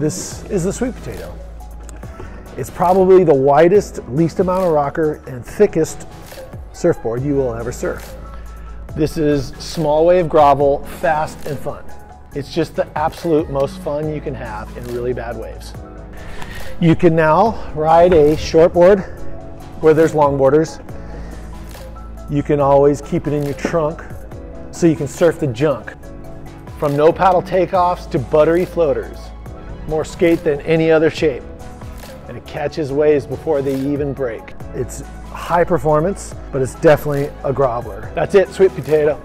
This is the sweet potato. It's probably the widest, least amount of rocker, and thickest surfboard you will ever surf. This is small wave grovel, fast and fun. It's just the absolute most fun you can have in really bad waves. You can now ride a shortboard where there's longboarders. You can always keep it in your trunk so you can surf the junk. From no paddle takeoffs to buttery floaters. More skate than any other shape. And it catches waves before they even break. It's high performance, but it's definitely a groveler. That's it, sweet potato.